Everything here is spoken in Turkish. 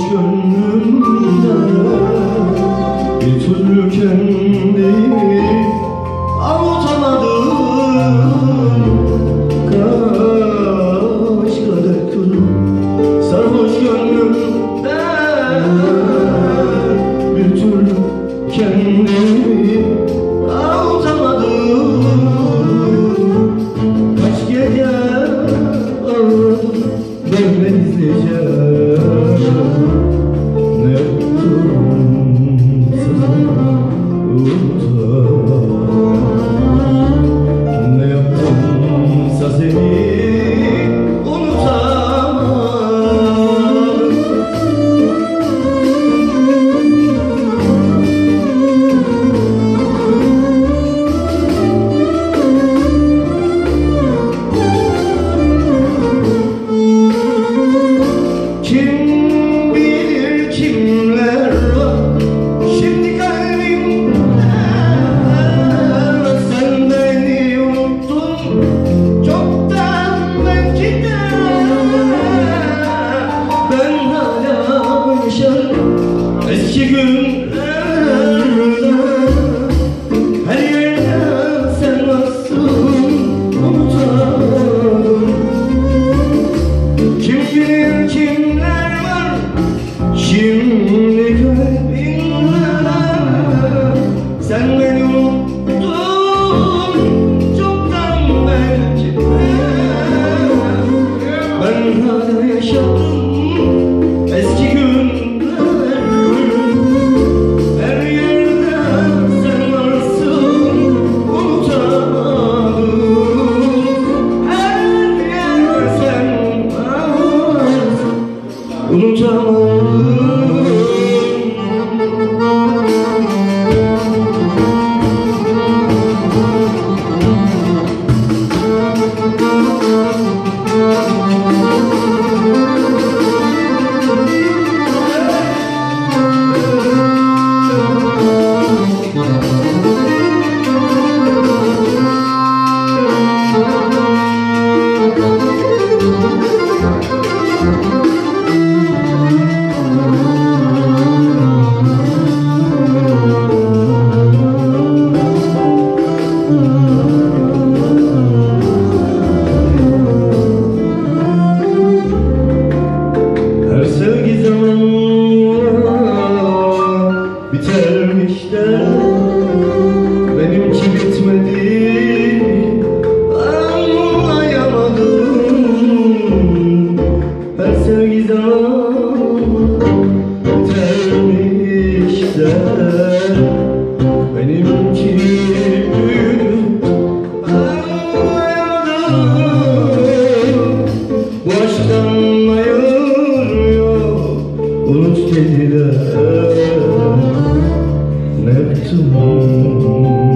boş gönlümde Bir türlü kendimi avutamadım Eski left to me.